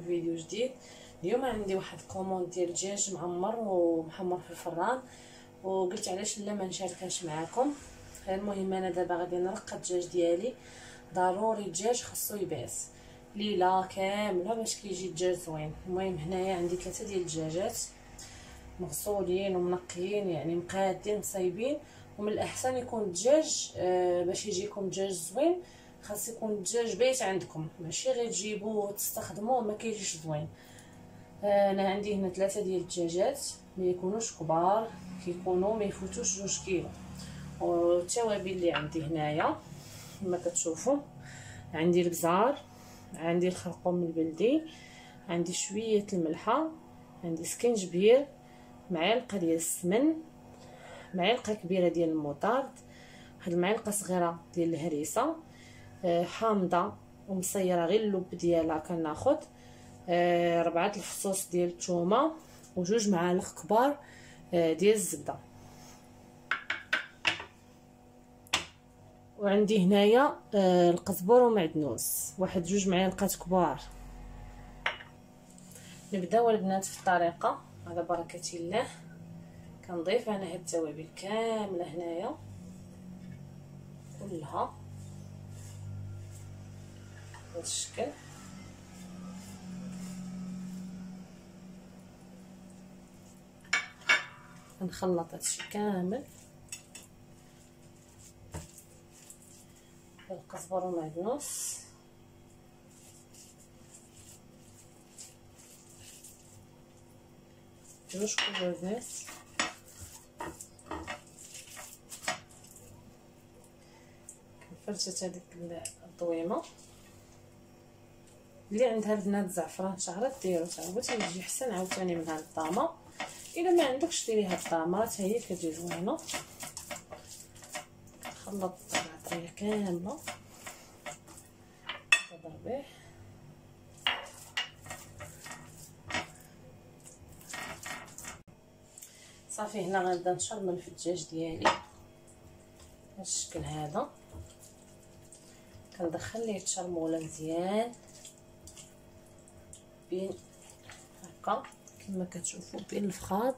فيديو جديد. اليوم عندي واحد ال commande ديال الدجاج معمر ومحمر في الفران وقلت علاش لا ما نشاركهاش معكم المهم أنا دابا غادي نرقى الدجاج ديالي. ضروري الدجاج خاصو يباس ليلة كاملة باش كيجي الدجاج زوين. المهم هنايا عندي ثلاثة ديال الدجاجات مغسولين ومنقيين يعني مقادين مصايبين. ومن الأحسن يكون الدجاج آه باش يجيكم دجاج زوين. خاص يكون الدجاج بايت عندكم. ماشي غير تجيبوه وتستخدموه ما كيجيش زوين. آه أنا عندي هنا ثلاثة ديال الدجاجات ما يكونوش كبار كيكونوا ما يفوتوش جوج كيلو. والتوابل اللي عندي هنايا كما كتشوفوا عندي البزار عندي الخرقوم البلدي عندي شوية الملحة عندي سكنجبير معلقة ديال السمن معلقة كبيرة ديال المطارد واحد المعلقة صغيرة ديال الهريسة. حامضة ومصيره غير اللب ديالها كناخذ آه ربعة الفصوص ديال الثومه وجوج معالق كبار آه ديال الزبدة. وعندي هنايا آه القزبر ومعدنوس. واحد جوج معالق كبار. نبداو البنات في الطريقة. على بركة الله. كنضيف أنا هاد التوابل كاملة هنايا. كلها. بهذا الشكل نخلط هادشي كامل القزبر ومعدنوس جوج كوبايات فرشت هذيك الضويمه اللي عندها البنات زعفران شعرات ديرو تا بغيتي تجي حسن عاوتاني من هاد الطامه إلا ما عندكش ديري هاد الطامه حتى هي كتجي زوينة. نخلط العطريه كاملة. ضربيه صافي هنا غنبدا في الدجاج ديالي. بهذا الشكل هذا. كندخل ليه التشرموله مزيان. بين هكا كما كتشوفوا بين الفخاط.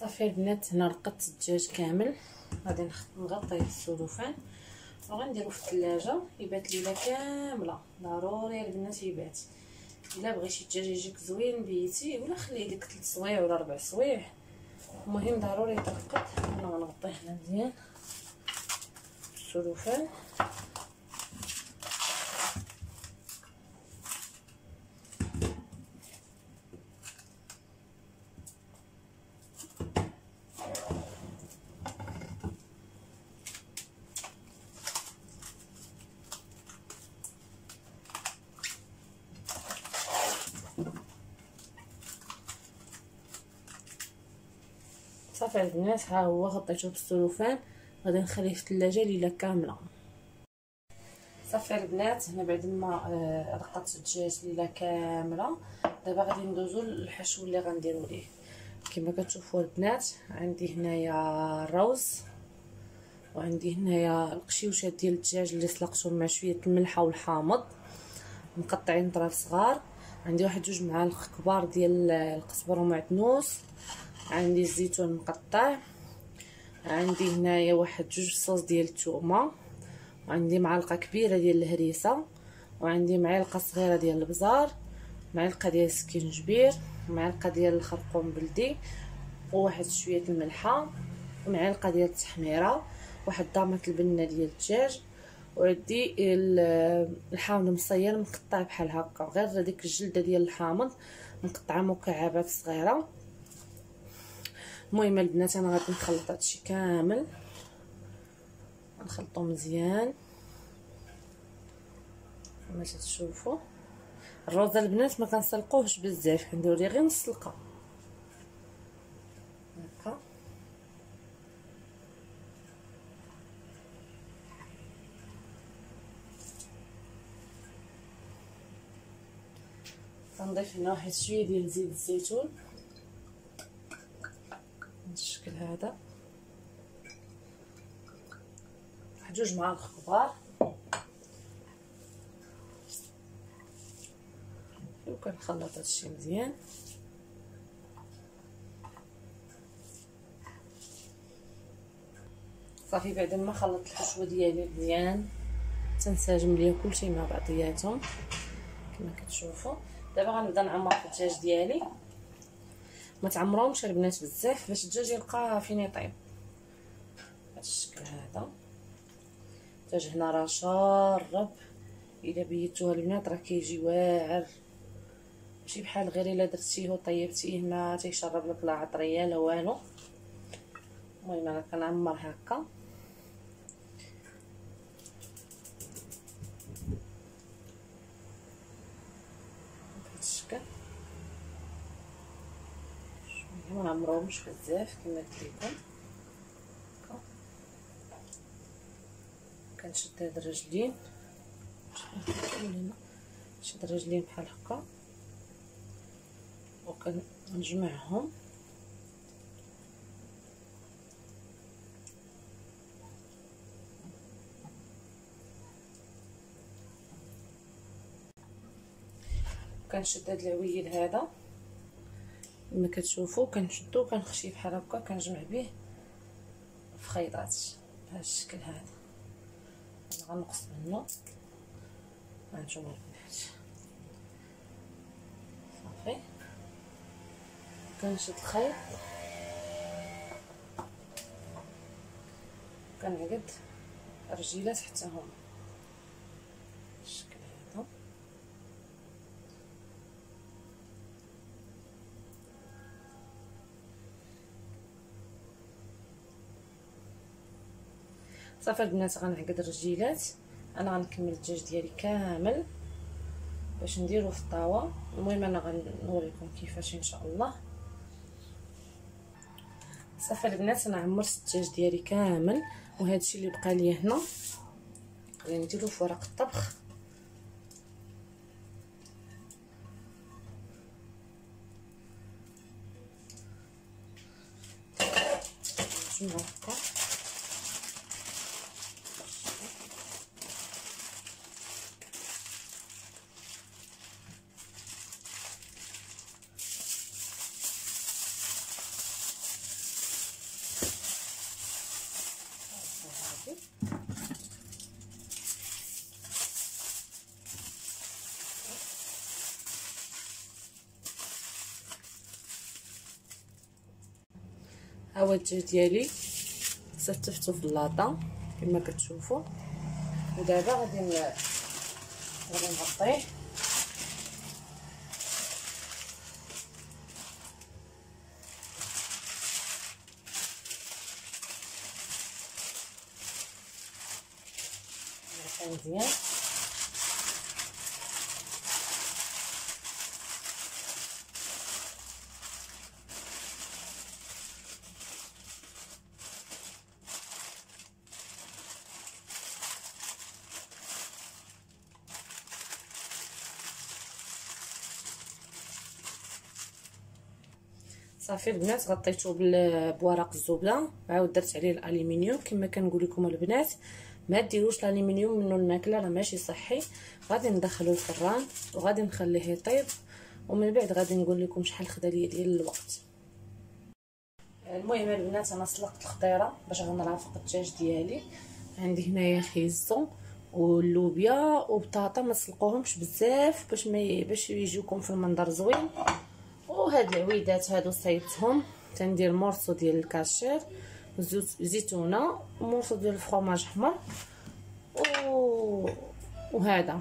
صافي البنات هنا رقدت الدجاج كامل. غادي نغطيه بالسلوفان وغنديرو في الثلاجة يبات ليلة كاملة. ضروري البنات يبات. إلا بغيتي الدجاج يجيك زوين بيتي ولا خليه ديك 3 سوايع ولا 4 سوايع المهم ضروري يترقد أنا غنغطيه هنا مزيان. بالسلوفان صافي البنات ها هو غطيته بالسلوفان غادي نخليه في الثلاجة ليلة كاملة. صافي البنات هنا بعد ما آه رقدت الدجاج ليلة كاملة دابا غادي ندوزو للحشو اللي غنديرو ليه. كما كتشوفوا البنات عندي هنايا الروز وعندي هنايا القشيوشات ديال الدجاج اللي سلقتهم مع شوية الملحه والحامض. مقطعين طراف صغار. عندي واحد جوج معالق كبار ديال القزبر ومعدنوس عندي الزيتون مقطع عندي هنايا واحد جوج صوص ديال الثومه وعندي معلقة كبيرة ديال الهريسة. وعندي معلقة صغيرة ديال البزار. معلقة ديال السكينجبير. معلقة ديال الخرقوم بلدي. وواحد شوية الملحة. ومعلقه ديال التحميرة. واحد ضامه البنة ديال الدجاج. وعندي الحامض مصير مقطع بحال هكا. غير ديك الجلدة ديال الحامض. مقطعة مكعبات صغيرة. المهم البنات أنا غادي نخلط هادشي كامل. نخلطو مزيان. كما تشوفوا الروز البنات ما كنسلقوهش بزاف كندير ليه غير نص سلقة. هكا. غنضيف هنا واحد شوية ديال زيت الزيتون. الشكل هذا. واحد جوج معالق كبار وكنخلط هادشي مزيان. صافي بعد ما خلطت الحشوة ديالي مزيان. تنسجم ليا كلشي مع بعضياتهم. كما كتشوفوا. دابا غنبدا نعمر الدجاج ديالي. ما تعمروهمش البنات بزاف باش الدجاج يلقى فين يطيب بهذا الشكل هذا. الدجاج هنا راه شارب إلا بيتوها البنات راه كيجي واعر. ماشي بحال غير إلا درتيه وطيبتيه ما تيشرب لك لا عطريه لا والو. المهم أنا كنعمر هكا. ما نعمروهمش بزاف كما قلت لكم كنشد هاد الرجلين. نشد الرجلين بحال هكا. وكنجمعهم كنشد هاد العويل هذا. كما كتشوفوا كنشدو كنخشي بحال هكا كنجمع به في خيطات بهذا الشكل هذا. غنقص منه هانتوما البنات صافي. كنشد الخيط. كنعقد الرجيلات حتى هما الشكل هذا صافي البنات غنعقد الرجيلات. أنا غنكمل الدجاج ديالي كامل باش نديرو في الطاوة. المهم أنا غنوريكم كيفاش إن شاء الله. صافي البنات أنا عمرت الدجاج ديالي كامل وهذا الشيء اللي بقى لي هنا. غادي نديرو في ورق الطبخ. نجمعو الدجاج ديالي ستفتو في اللاطه كما كتشوفوا ودابا غادي غادي نغطيه. مزيان. صافي البنات غطيته بورق الزبلة عاود درت عليه الالومنيوم كما كنقول لكم البنات ما ديروش الالومنيوم منه الماكلة راه ماشي صحي. غادي ندخلو الفران وغادي نخليه يطيب ومن بعد غادي نقول لكم شحال خدا لي ديال الوقت. المهم البنات أنا سلقت الخضيرة باش غنرافق الدجاج ديالي. عندي هنايا خيزو واللوبيا وبطاطا ما تسلقوهمش بزاف باش ما باش يجيوكم في المنظر زوين. وهاد العويدات هادو صايبتهم تندير morceau ديال الكاشير زيتونة و morceau ديال ال fromage أحمر و وهذا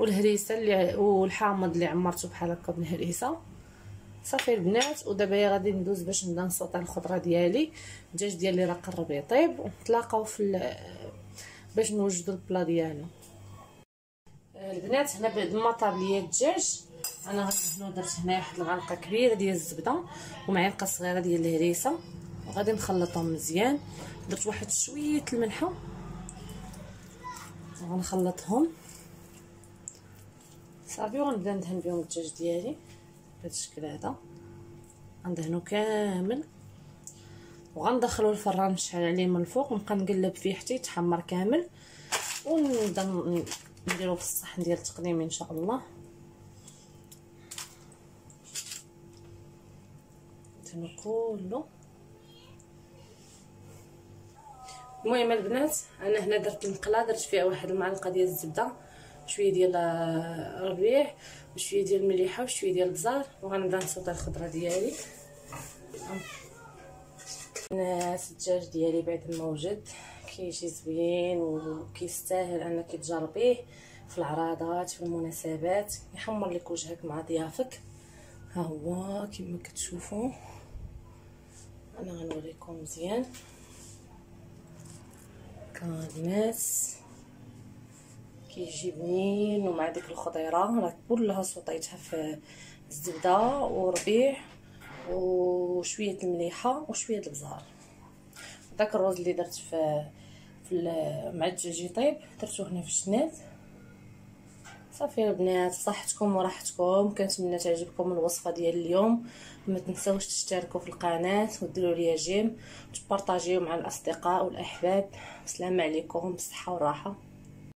والهريسة اللي والحامض اللي عمرته بحال هكا بالهريسة. صافي البنات ودابا غادي ندوز باش نبدا نصوط الخضرة ديالي. الدجاج ديالي راه قرب يطيب ونتلاقاو في باش نوجدوا ال plat ديالنا البنات هنا بعد ما طاب ليا الدجاج. أنا غادي درت هنا واحد المعلقه كبيرة ديال الزبدة ومعلقة صغيرة ديال الهريسة. وغادي نخلطهم مزيان. درت واحد شوية الملحة. غنخلطهم. صافي وغنبدا ندهن بهم الدجاج ديالي. بهذا الشكل هذا. غندهنو كامل. وغندخلو الفران نشعل عليه من الفوق. ونبقى نقلب فيه حتى يتحمر كامل. ونبدا نديرو في الصحن ديال التقديم إن شاء الله. ندهنو كله المهم البنات أنا هنا درت المقلة درت فيها واحد المعلقة ديال الزبدة شوية ديال الربيع وشوية ديال المليحة وشوية ديال البزار وغنبدا نصوت الخضرة ديالي. الناس الدجاج ديالي بعد ما وجد كيجي زوين وكيستاهل أنك تجربيه في العراضات في المناسبات يحمر لك وجهك مع ضيافك. ها هو كما كتشوفوا. أنا غنوريكم مزيان كالناس كيجي بنين ومع ديك الخضيرة راه كلها صوطيتها في الزبدة وربيع وشوية المليحة وشوية البزار. داك الروز اللي درت في في مع الدجاج يطيب درتو هنا في الجنات صافي البنات صحتكم وراحتكم. كنتمنى تعجبكم الوصفة ديال اليوم. ما تنساوش تشتركوا في القناة وديروا ليا جيم وتبارطاجيو مع الأصدقاء والأحباب. السلام عليكم بالصحة والراحة.